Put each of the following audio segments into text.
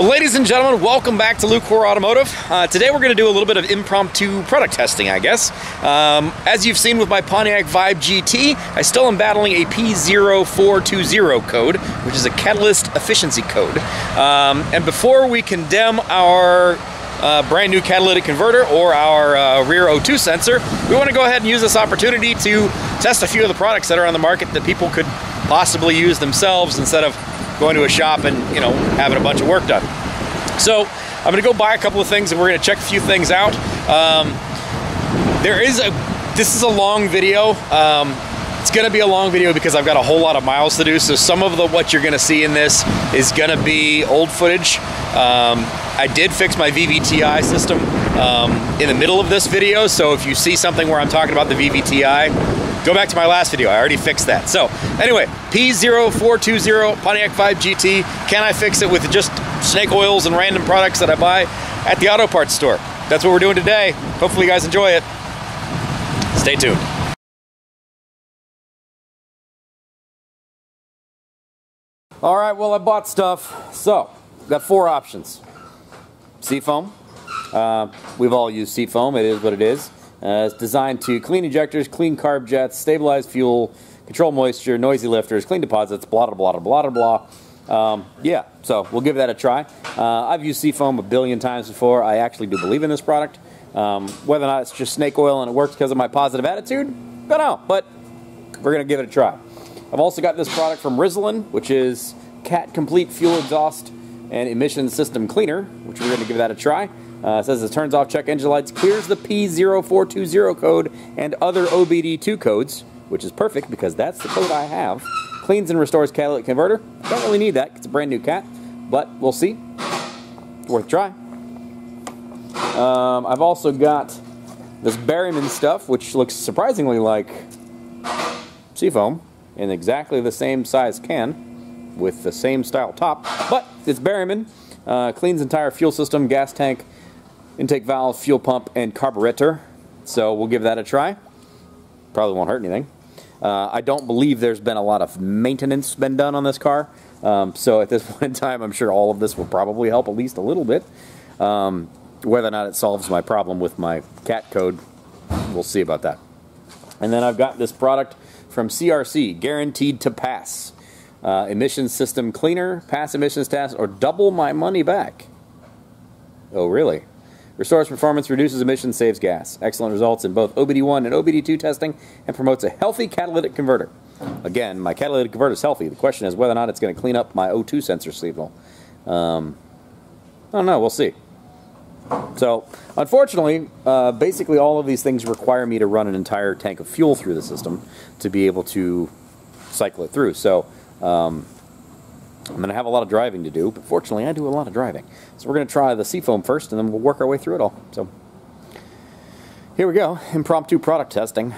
Well, ladies and gentlemen, welcome back to Lucore Automotive. Uh, today we're going to do a little bit of impromptu product testing, I guess. Um, as you've seen with my Pontiac Vibe GT, I still am battling a P0420 code, which is a catalyst efficiency code. Um, and before we condemn our uh, brand new catalytic converter or our uh, rear O2 sensor, we want to go ahead and use this opportunity to test a few of the products that are on the market that people could possibly use themselves instead of going to a shop and you know having a bunch of work done. So I'm gonna go buy a couple of things and we're gonna check a few things out. Um, there is a this is a long video. Um, it's gonna be a long video because I've got a whole lot of miles to do. So some of the what you're gonna see in this is gonna be old footage. Um, I did fix my VVTi system um, in the middle of this video. So if you see something where I'm talking about the VVTi, Go back to my last video, I already fixed that. So anyway, P0420 Pontiac Vibe GT. can I fix it with just snake oils and random products that I buy at the auto parts store? That's what we're doing today. Hopefully you guys enjoy it. Stay tuned. All right, well I bought stuff. So, got four options. Seafoam. Uh, we've all used seafoam, it is what it is. Uh, it's designed to clean injectors, clean carb jets, stabilize fuel, control moisture, noisy lifters, clean deposits, blah, blah, blah, blah, blah, blah. Um, yeah, so we'll give that a try. Uh, I've used Seafoam a billion times before. I actually do believe in this product. Um, whether or not it's just snake oil and it works because of my positive attitude, don't know, but we're going to give it a try. I've also got this product from Rislone, which is Cat Complete Fuel Exhaust and Emission System Cleaner, which we're going to give that a try. Uh, says it turns off check engine lights, clears the P0420 code and other OBD2 codes, which is perfect because that's the code I have. Cleans and restores catalytic converter. Don't really need that, it's a brand new cat, but we'll see. Worth a try. Um, I've also got this Berryman stuff, which looks surprisingly like Seafoam in exactly the same size can with the same style top, but it's Berryman. Uh, cleans entire fuel system, gas tank, intake valve, fuel pump, and carburetor. So we'll give that a try. Probably won't hurt anything. Uh, I don't believe there's been a lot of maintenance been done on this car. Um, so at this point in time, I'm sure all of this will probably help at least a little bit. Um, whether or not it solves my problem with my cat code, we'll see about that. And then I've got this product from CRC, guaranteed to pass. Uh, emissions system cleaner, pass emissions test, or double my money back. Oh, really? Restores performance, reduces emissions, saves gas. Excellent results in both OBD1 and OBD2 testing and promotes a healthy catalytic converter. Again, my catalytic converter is healthy. The question is whether or not it's going to clean up my O2 sensor signal. Um, I don't know. We'll see. So, unfortunately, uh, basically all of these things require me to run an entire tank of fuel through the system to be able to cycle it through. So, um, I'm going to have a lot of driving to do, but fortunately I do a lot of driving. So we're going to try the Seafoam first, and then we'll work our way through it all. So here we go, impromptu product testing.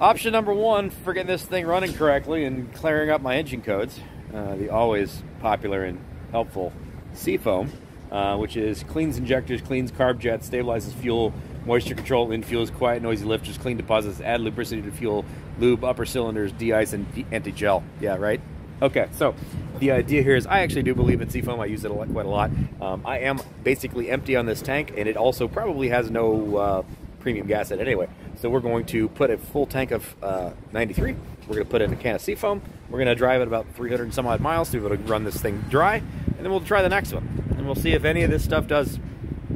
Option number one for getting this thing running correctly and clearing up my engine codes, uh, the always popular and helpful Seafoam, uh, which is cleans injectors, cleans carb jets, stabilizes fuel, moisture control, in fuels, quiet noisy lifters, clean deposits, add lubricity to fuel, lube upper cylinders, de-ice, and anti-gel. Yeah, right? Okay, so the idea here is I actually do believe in seafoam. I use it a lot, quite a lot. Um, I am basically empty on this tank, and it also probably has no uh, premium gas in it anyway. So we're going to put a full tank of uh, 93. We're going to put in a can of seafoam. We're going to drive it about 300 some odd miles to be able to run this thing dry, and then we'll try the next one. And we'll see if any of this stuff does,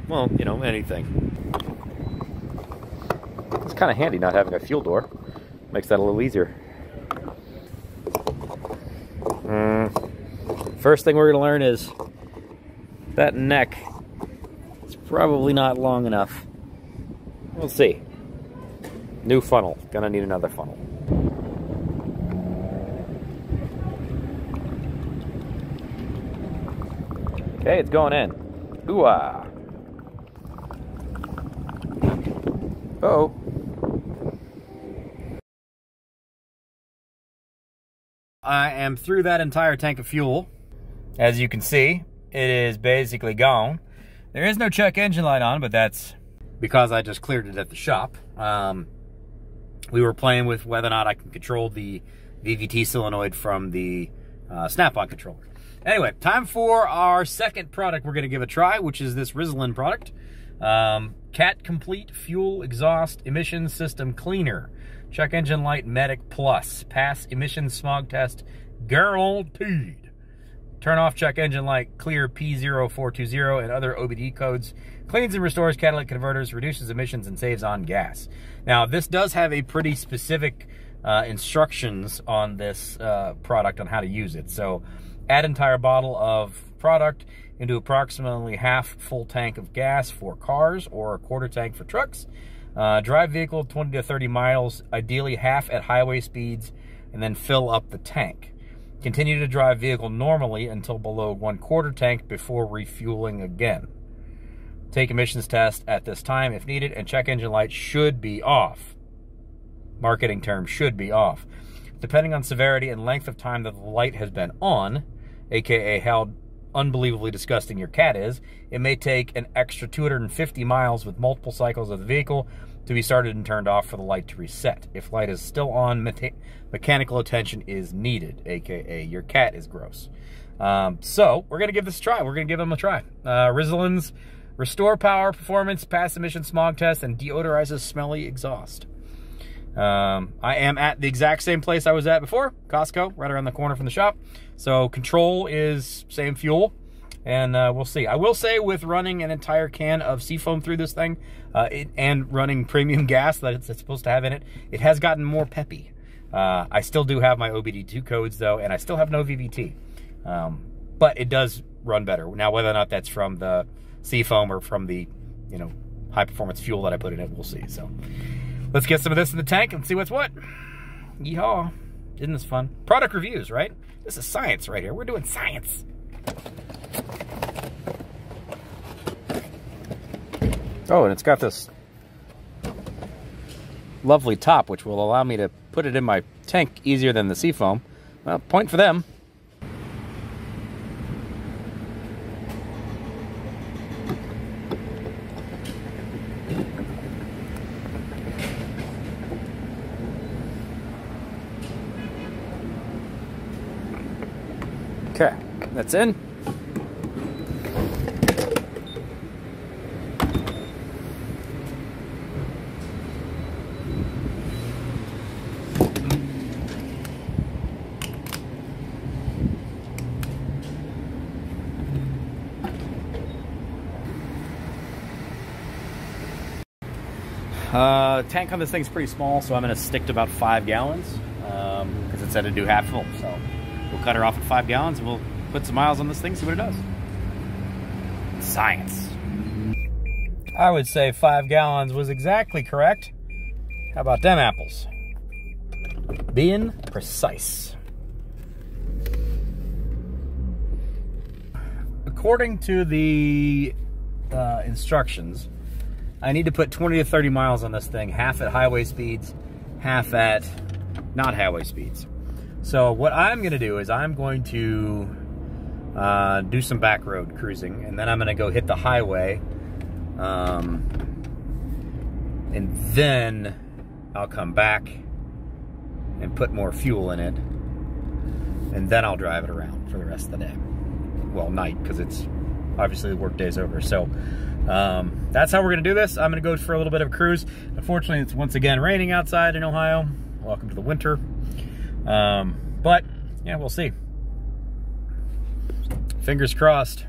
well, you know, anything. It's kind of handy not having a fuel door. Makes that a little easier. First thing we're to learn is that neck is probably not long enough. We'll see. New funnel. Gonna need another funnel. Okay, it's going in. Ooh ah. Uh oh. I am through that entire tank of fuel. As you can see, it is basically gone. There is no check engine light on, but that's because I just cleared it at the shop. Um, we were playing with whether or not I can control the VVT solenoid from the uh, snap-on controller. Anyway, time for our second product we're going to give a try, which is this Rislone product. Um, Cat Complete Fuel Exhaust Emission System Cleaner. Check engine light medic plus. Pass emission smog test guaranteed. Turn off check engine light, clear P0420 and other OBD codes. Cleans and restores catalytic converters, reduces emissions, and saves on gas. Now, this does have a pretty specific uh, instructions on this uh, product on how to use it. So, add entire bottle of product into approximately half full tank of gas for cars or a quarter tank for trucks. Uh, drive vehicle 20 to 30 miles, ideally half at highway speeds, and then fill up the tank. Continue to drive vehicle normally until below one quarter tank before refueling again. Take emissions test at this time if needed, and check engine light should be off. Marketing term should be off. Depending on severity and length of time that the light has been on, aka how unbelievably disgusting your cat is, it may take an extra 250 miles with multiple cycles of the vehicle to be started and turned off for the light to reset. If light is still on, me mechanical attention is needed, aka your cat is gross. Um, so we're gonna give this a try. We're gonna give them a try. Uh, Rislone's Restore Power Performance Pass Emission Smog Test and Deodorizes Smelly Exhaust. Um, I am at the exact same place I was at before, Costco, right around the corner from the shop. So control is same fuel and uh, we'll see. I will say with running an entire can of seafoam through this thing uh, it, and running premium gas that it's, it's, supposed to have in it, it has gotten more peppy. Uh, I still do have my OBD2 codes though, and I still have no VVT. Um, but it does run better. Now, whether or not that's from the seafoam or from the, you know, high performance fuel that I put in it, we'll see. So let's get some of this in the tank and see what's what. Yeehaw. Isn't this fun? Product reviews, right? This is science right here. We're doing science. Oh, and it's got this lovely top, which will allow me to put it in my tank easier than the seafoam. Well, point for them. Okay, that's in. Uh, tank on this thing's pretty small, so I'm going to stick to about five gallons because um, it said to do half full. So we'll cut her off at five gallons and we'll put some miles on this thing, see what it does. Science. I would say five gallons was exactly correct. How about them apples? Being precise. According to the uh, instructions, I need to put 20 to 30 miles on this thing, half at highway speeds, half at not highway speeds. So what I'm going to do is I'm going to uh, do some back road cruising, and then I'm going to go hit the highway, um, and then I'll come back and put more fuel in it, and then I'll drive it around for the rest of the day. Well, night, because it's obviously the work day's over. So um, that's how we're to do this. I'm to go for a little bit of a cruise. Unfortunately, it's once again raining outside in Ohio. Welcome to the winter. Um, but, yeah, we'll see. Fingers crossed.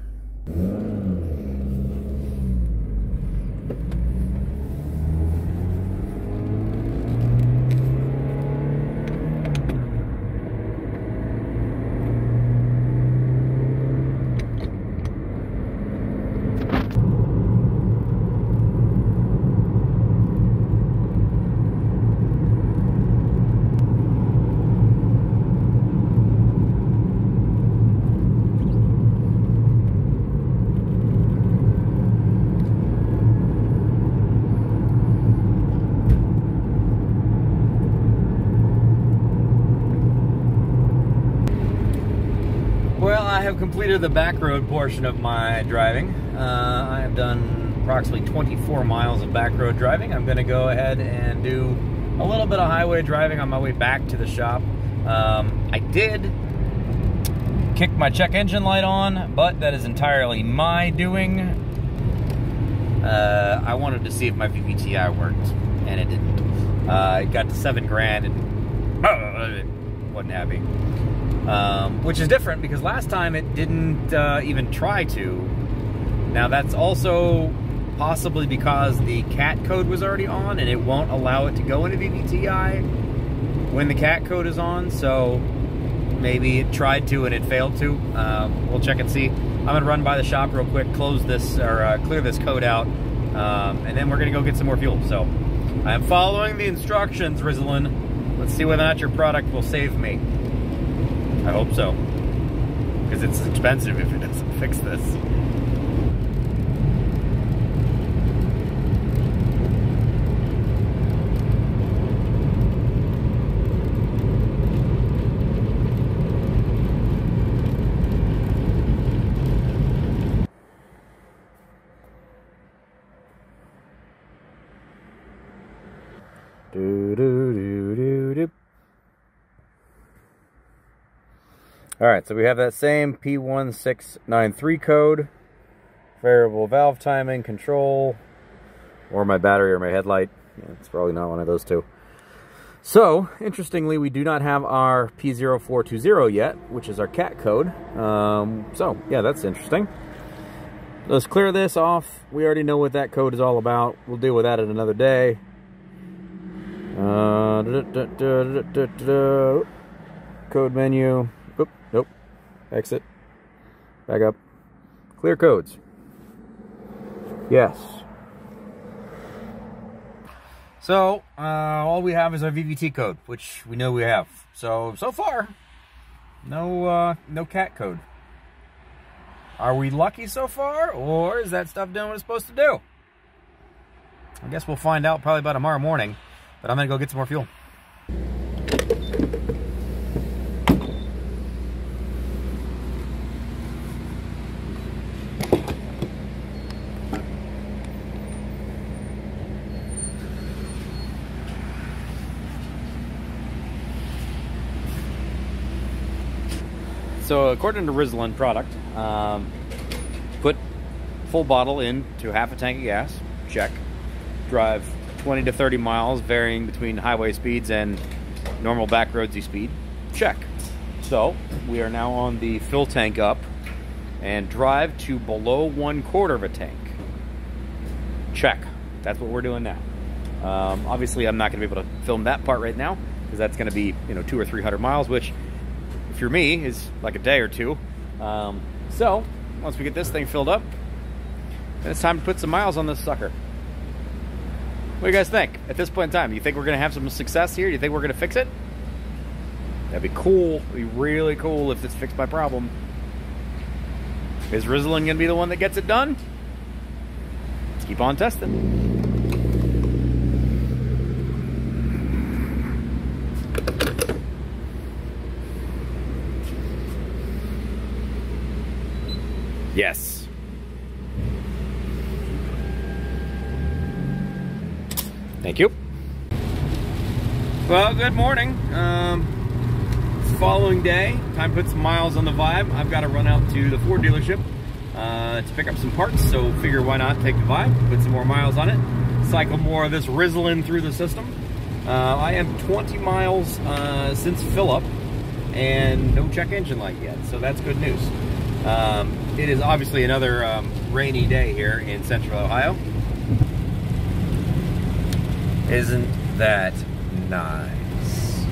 I have completed the back road portion of my driving. Uh, I have done approximately 24 miles of back road driving. I'm going to go ahead and do a little bit of highway driving on my way back to the shop. Um, I did kick my check engine light on, but that is entirely my doing. Uh, I wanted to see if my VVTi worked, and it didn't. Uh, it got to seven grand and uh, wasn't happy. Um, which is different because last time it didn't uh, even try to. Now that's also possibly because the cat code was already on and it won't allow it to go into VVTi when the cat code is on. So maybe it tried to and it failed to. Um, we'll check and see. I'm gonna run by the shop real quick, close this or uh, clear this code out, um, and then we're gonna go get some more fuel. So I'm following the instructions, Rislone. Let's see whether or not your product will save me. I hope so, because it's expensive if it doesn't fix this. All right, so we have that same P1693 code, variable valve timing, control, or my battery or my headlight. Yeah, it's probably not one of those two. So, interestingly, we do not have our P0420 yet, which is our CAT code. Um, so, yeah, that's interesting. Let's clear this off. We already know what that code is all about. We'll deal with that at another day. Uh, da, da, da, code menu. Exit. Back up. Clear codes. Yes. So, uh, all we have is our VVT code, which we know we have. So, so far, no, uh, no cat code. Are we lucky so far, or is that stuff doing what it's supposed to do? I guess we'll find out probably by tomorrow morning. But I'm gonna go get some more fuel. So according to Rislone product, um, put full bottle into half a tank of gas, check. Drive 20 to 30 miles, varying between highway speeds and normal back roadsy speed. Check. So we are now on the fill tank up and drive to below one quarter of a tank. Check. That's what we're doing now. Um, obviously, I'm not going to be able to film that part right now because that's going to be you know two or three hundred miles, which, if you're me, is like a day or two. Um, so once we get this thing filled up, then it's time to put some miles on this sucker. What do you guys think at this point in time? Do you think we're going to have some success here? Do you think we're going to fix it? That'd be cool. It'd be really cool if this fixed my problem. Is Rislone going to be the one that gets it done? Let's keep on testing. Yes. Thank you. Well, good morning. Um, following day. Time to put some miles on the Vibe. I've got to run out to the Ford dealership uh, to pick up some parts, so figure why not take the Vibe, put some more miles on it, cycle more of this Rislone through the system. Uh, I am 20 miles uh, since fill up and no check engine light yet, so that's good news. Um, it is obviously another um, rainy day here in central Ohio. Isn't that nice?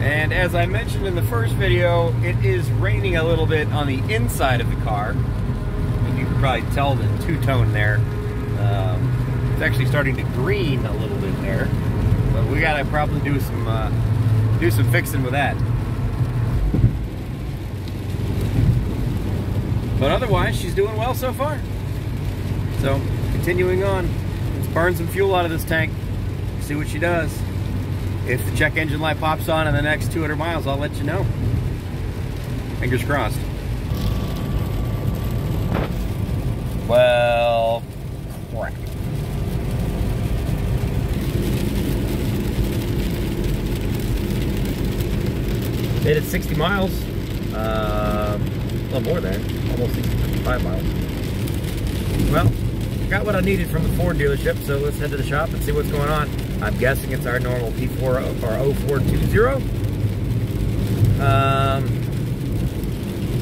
And as I mentioned in the first video, it is raining a little bit on the inside of the car. You can probably tell the two-tone there. Um, it's actually starting to green a little bit there. But we gotta probably do some uh, do some fixing with that. But otherwise, she's doing well so far. So, continuing on. Let's burn some fuel out of this tank. See what she does. If the check engine light pops on in the next 200 miles, I'll let you know. Fingers crossed. Well, crap. Made it 60 miles. Uh, a little more than, almost 65 miles. Well, got what I needed from the Ford dealership, so let's head to the shop and see what's going on. I'm guessing it's our normal P4 or 0420. Um,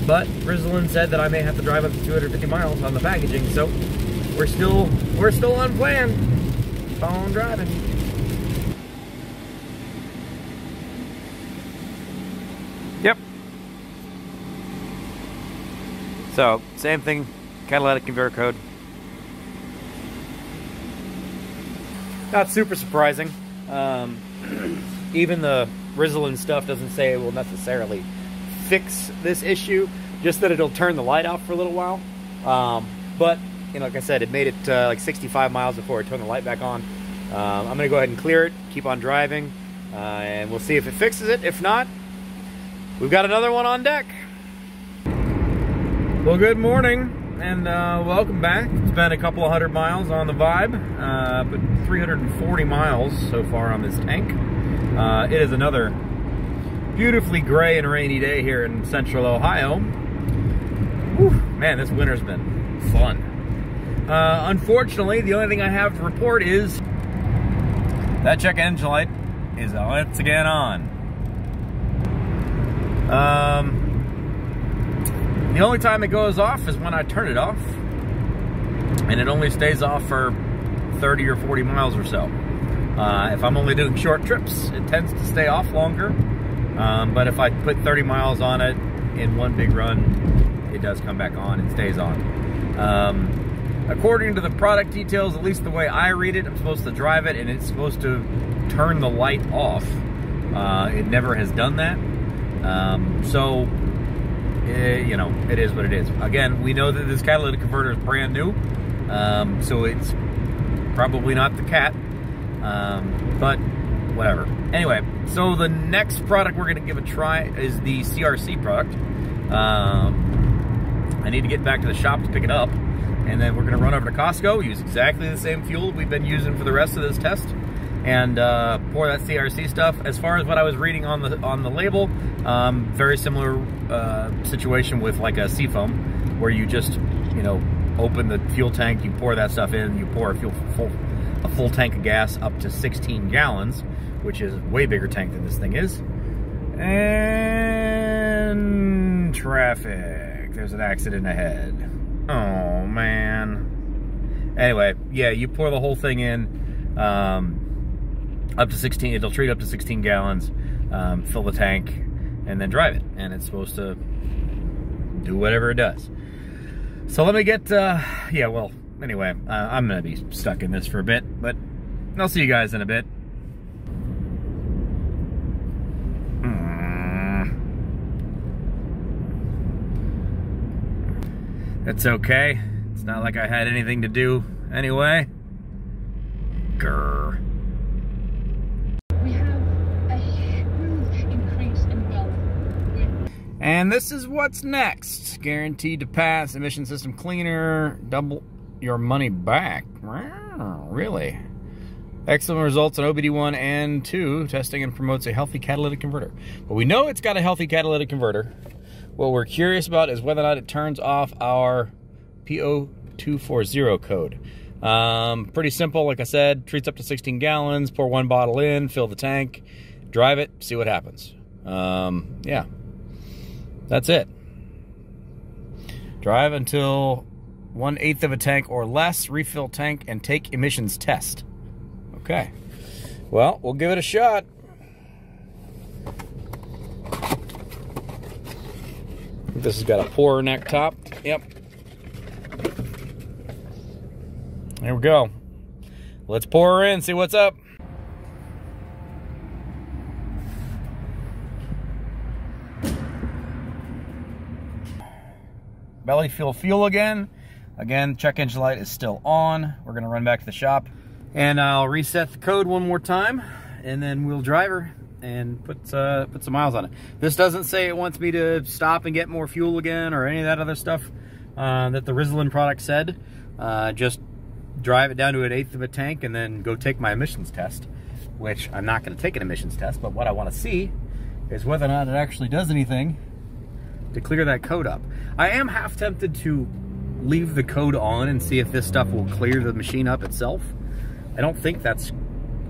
but Rislone said that I may have to drive up to 250 miles on the packaging, so we're still we're still on plan. On driving. Yep. So, same thing, catalytic converter code. Not super surprising. Um, even the Rislone stuff doesn't say it will necessarily fix this issue, just that it'll turn the light off for a little while. Um, but, you know, like I said, it made it uh, like 65 miles before it turned the light back on. Um, I'm going to go ahead and clear it, keep on driving, uh, and we'll see if it fixes it. If not, we've got another one on deck. Well, good morning and uh, welcome back. It's been a couple of hundred miles on the Vibe, uh, but 340 miles so far on this tank. Uh, it is another beautifully gray and rainy day here in central Ohio. Whew, man, this winter's been fun. Uh, unfortunately, the only thing I have to report is that check engine light is once again on. Um, the only time it goes off is when I turn it off. And it only stays off for 30 or 40 miles or so. Uh, if I'm only doing short trips, it tends to stay off longer. Um, but if I put 30 miles on it in one big run, it does come back on and stays on. Um, according to the product details, at least the way I read it, I'm supposed to drive it and it's supposed to turn the light off. Uh, it never has done that. Um, so, eh, you know, it is what it is. Again, we know that this catalytic converter is brand new, um, so it's probably not the cat, um, but whatever. Anyway, so the next product we're going to give a try is the CRC product. Um, I need to get back to the shop to pick it up, and then we're going to run over to Costco, use exactly the same fuel we've been using for the rest of this test, and uh, pour that CRC stuff. As far as what I was reading on the on the label, um, very similar uh, situation with like a Seafoam, where you just you know open the fuel tank, you pour that stuff in, you pour a fuel full a full tank of gas up to 16 gallons, which is way bigger tank than this thing is. And traffic. There's an accident ahead. Oh man. Anyway, yeah, you pour the whole thing in. Um, up to 16, it'll treat up to 16 gallons, um, fill the tank, and then drive it. And it's supposed to do whatever it does. So let me get, uh, yeah, well, anyway, uh, I'm going to be stuck in this for a bit, but I'll see you guys in a bit. That's okay. It's not like I had anything to do anyway. Grr. We have a huge increase in wealth. And this is what's next. Guaranteed to pass, emission system cleaner, double your money back. Really? Excellent results on OBD1 and 2, testing and promotes a healthy catalytic converter. But we know it's got a healthy catalytic converter. What we're curious about is whether or not it turns off our PO240 code. Um, pretty simple, like I said, treats up to 16 gallons, pour one bottle in, fill the tank, drive it, see what happens. Um, yeah, that's it. Drive until one eighth of a tank or less, refill tank, and take emissions test. Okay. Well, we'll give it a shot. This has got a pour neck top. Yep. There we go. Let's pour her in, see what's up. Belly fuel fuel again. Again, check engine light is still on. We're gonna run back to the shop and I'll reset the code one more time and then we'll drive her and put uh, put some miles on it. This doesn't say it wants me to stop and get more fuel again or any of that other stuff uh, that the Rislone product said. Uh, just drive it down to an eighth of a tank and then go take my emissions test, which I'm not to take an emissions test, but what I want to see is whether or not it actually does anything to clear that code up. I am half tempted to leave the code on and see if this stuff will clear the machine up itself. I don't think that's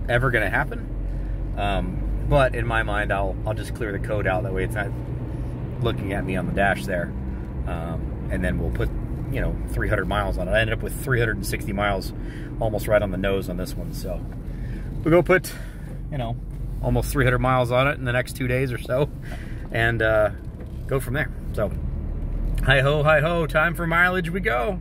ever going to happen. Um, but in my mind, I'll, I'll just clear the code out. That way it's not looking at me on the dash there. Um, and then we'll put, you know, 300 miles on it. I ended up with 360 miles almost right on the nose on this one. So we'll go put, you know, almost 300 miles on it in the next two days or so and uh, go from there. So hi ho, hi ho, time for mileage we go.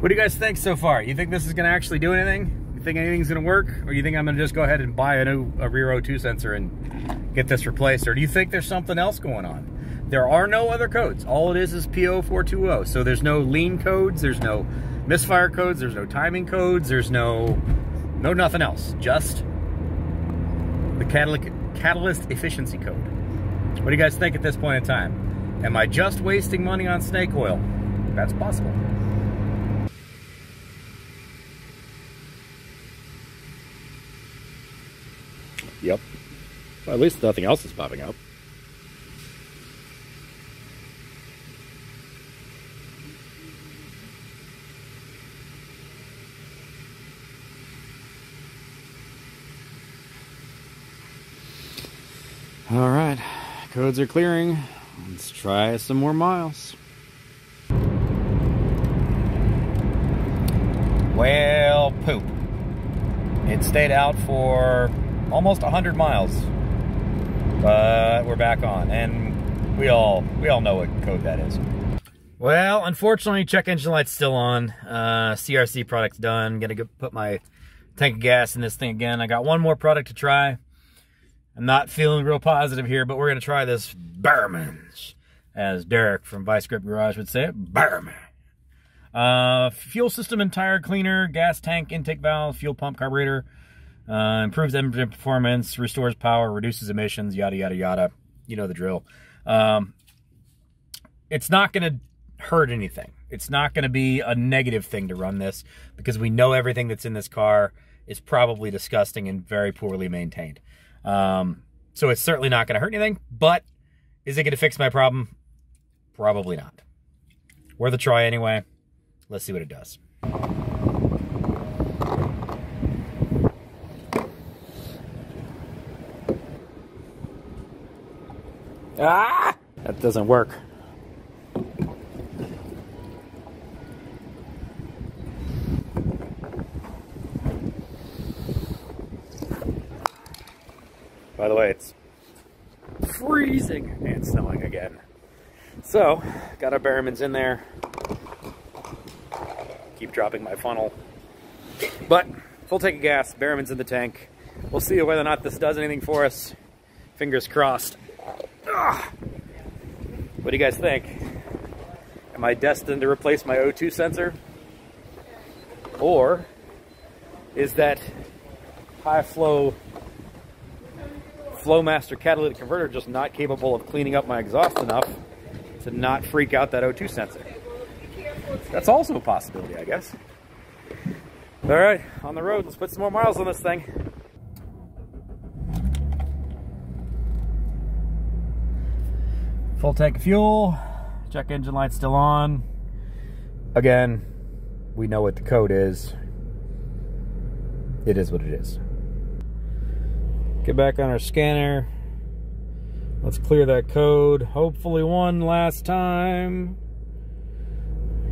What do you guys think so far? You think this is gonna actually do anything? You think anything's gonna work? Or you think I'm gonna just go ahead and buy a new a rear O2 sensor and get this replaced? Or do you think there's something else going on? There are no other codes. All it is is PO420. So there's no lean codes, there's no misfire codes, there's no timing codes, there's no no nothing else. Just the catalytic catalyst efficiency code. What do you guys think at this point in time? Am I just wasting money on snake oil? That's possible. Yep. Well, at least nothing else is popping up. All right, codes are clearing. Let's try some more miles. Well, poop. It stayed out for almost 100 miles. But we're back on and we all we all know what code that is. Well, unfortunately, check engine light's still on. Uh, CRC product's done. Gonna go put my tank of gas in this thing again. I got one more product to try. I'm not feeling real positive here, but we're going to try this Behrmans, as Derek from Vice Grip Garage would say it, Behrman. Uh, fuel system and tire cleaner, gas tank, intake valve, fuel pump, carburetor, uh, improves engine performance, restores power, reduces emissions, yada, yada, yada. You know the drill. Um, it's not going to hurt anything. It's not going to be a negative thing to run this because we know everything that's in this car is probably disgusting and very poorly maintained. Um, so it's certainly not going to hurt anything, but is it going to fix my problem? Probably not. Worth a try anyway. Let's see what it does. Ah! That doesn't work. By the way, it's freezing and snowing again. So, got our Behrmans in there. Keep dropping my funnel. But, full tank of gas, Behrmans in the tank. We'll see whether or not this does anything for us. Fingers crossed. Ugh. What do you guys think? Am I destined to replace my O2 sensor? Or is that high flow Flowmaster catalytic converter just not capable of cleaning up my exhaust enough to not freak out that O2 sensor. That's also a possibility, I guess. All right, on the road, let's put some more miles on this thing. Full tank of fuel, check engine light still on. Again, we know what the code is. It is what it is. Get back on our scanner. Let's clear that code. Hopefully one last time.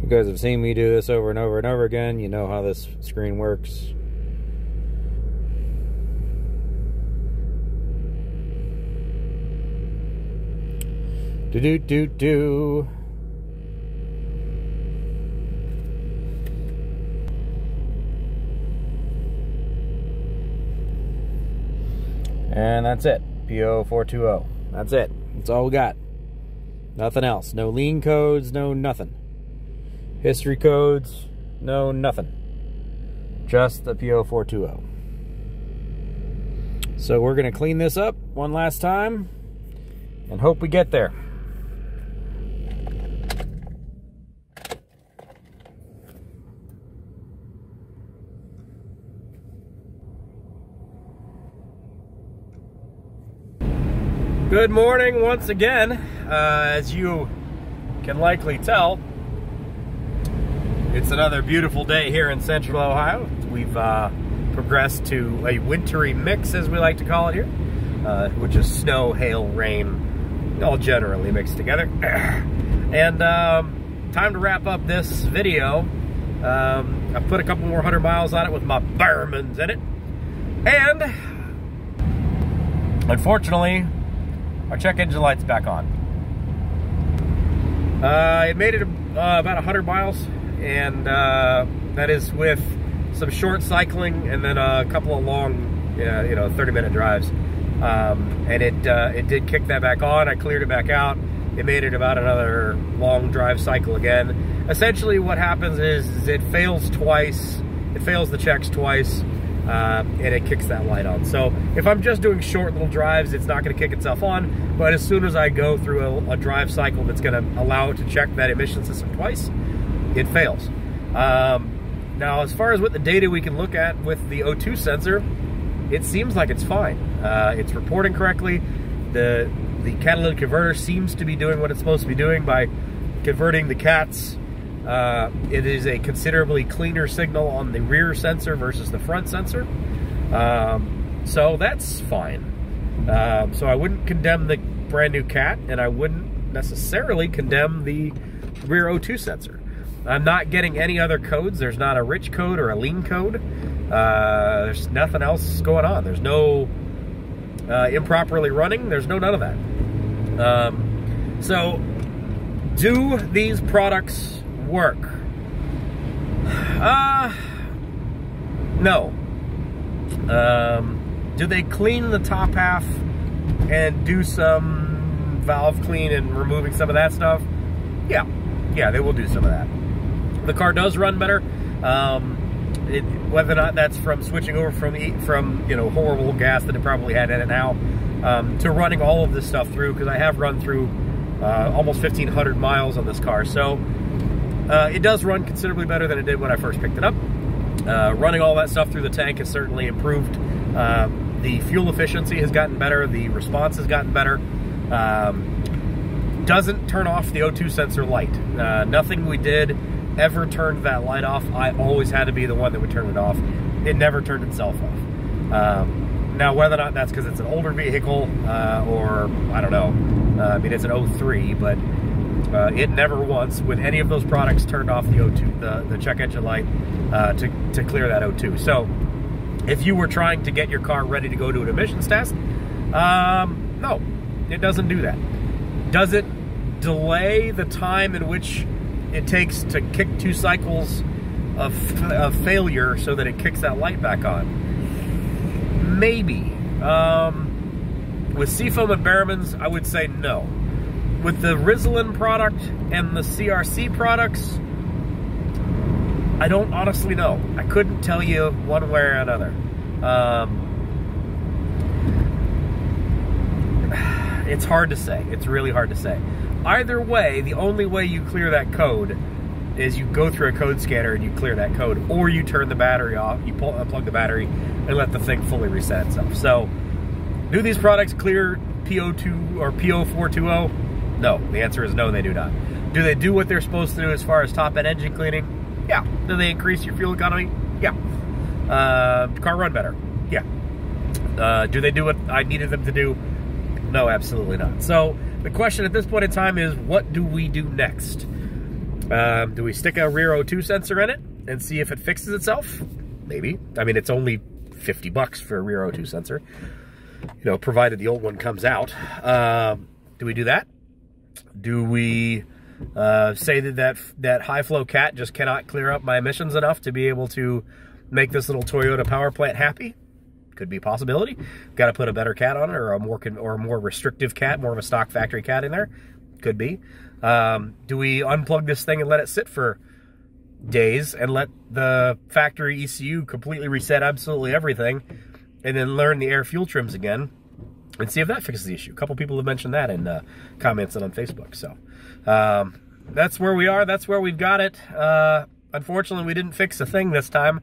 You guys have seen me do this over and over and over again. You know how this screen works. Do do do do. And that's it. PO420. That's it. That's all we got. Nothing else. No lean codes, no nothing. History codes, no nothing. Just the PO420. So we're going to clean this up one last time and hope we get there. Good morning once again. Uh, as you can likely tell, it's another beautiful day here in central Ohio. We've uh, progressed to a wintry mix, as we like to call it here, uh, which is snow, hail, rain, all generally mixed together. and um, time to wrap up this video. Um, I put a couple more hundred miles on it with my Behrmans in it. And unfortunately, our check engine light's back on. Uh, it made it uh, about 100 miles, and uh, that is with some short cycling and then a couple of long, you know, 30 minute drives. Um, and it uh, it did kick that back on. I cleared it back out. It made it about another long drive cycle again. Essentially, what happens is, is it fails twice. It fails the checks twice uh, and it kicks that light on. So if I'm just doing short little drives, it's not going to kick itself on. But as soon as I go through a, a drive cycle that's going to allow it to check that emission system twice, it fails. Um, now, as far as what the data we can look at with the O2 sensor, it seems like it's fine. Uh, it's reporting correctly. The the catalytic converter seems to be doing what it's supposed to be doing by converting the cats uh, it is a considerably cleaner signal on the rear sensor versus the front sensor. Um, so that's fine. Um, so I wouldn't condemn the brand new cat, and I wouldn't necessarily condemn the rear O2 sensor. I'm not getting any other codes. There's not a rich code or a lean code. Uh, there's nothing else going on. There's no uh, improperly running. There's no none of that. Um, so, do these products work? Uh, no. Um, do they clean the top half and do some valve clean and removing some of that stuff? Yeah, yeah, they will do some of that. The car does run better. Um, it, whether or not that's from switching over from from you know horrible gas that it probably had in it now um, to running all of this stuff through because I have run through uh, almost 1,500 miles on this car. So uh, it does run considerably better than it did when I first picked it up. Uh, running all that stuff through the tank has certainly improved. Um, the fuel efficiency has gotten better. The response has gotten better. Um, doesn't turn off the O2 sensor light. Uh, nothing we did ever turned that light off. I always had to be the one that would turn it off. It never turned itself off. Um, now, whether or not that's because it's an older vehicle uh, or I don't know. Uh, I mean, it's an 03, but uh, it never once, with any of those products, turned off the O2, the, the check engine light, uh, to, to clear that O2. So, if you were trying to get your car ready to go to an emissions test, um, no, it doesn't do that. Does it delay the time in which it takes to kick two cycles of, of failure so that it kicks that light back on? Maybe. Um, with Seafoam and Behrmans, I would say no with the Rislone product and the CRC products, I don't honestly know. I couldn't tell you one way or another. Um, it's hard to say. It's really hard to say. Either way, the only way you clear that code is you go through a code scanner and you clear that code, or you turn the battery off, you pull, unplug the battery, and let the thing fully reset itself. So, do these products clear PO2 or PO420? No. The answer is no, they do not. Do they do what they're supposed to do as far as top end engine cleaning? Yeah. Do they increase your fuel economy? Yeah. Uh, car run better? Yeah. Uh, do they do what I needed them to do? No, absolutely not. So the question at this point in time is, what do we do next? Um, do we stick a rear O2 sensor in it and see if it fixes itself? Maybe. I mean, it's only 50 bucks for a rear O2 sensor, you know, provided the old one comes out. Um, do we do that? Do we uh, say that, that that high flow cat just cannot clear up my emissions enough to be able to make this little Toyota power plant happy? Could be a possibility. Got to put a better cat on it, or a more or a more restrictive cat, more of a stock factory cat in there. Could be. Um, do we unplug this thing and let it sit for days and let the factory ECU completely reset absolutely everything, and then learn the air fuel trims again? And see if that fixes the issue. A couple people have mentioned that in uh, comments and on Facebook. So um, that's where we are. That's where we've got it. Uh, unfortunately, we didn't fix a thing this time,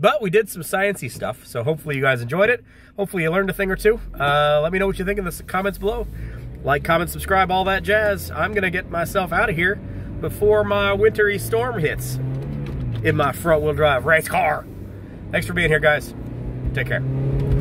But we did some sciencey stuff, so hopefully you guys enjoyed it. Hopefully you learned a thing or two. Uh, let me know what you think in the comments below. Like, comment, subscribe, all that jazz. I'm going to get myself out of here before my wintry storm hits in my front-wheel drive race car. Thanks for being here, guys. Take care.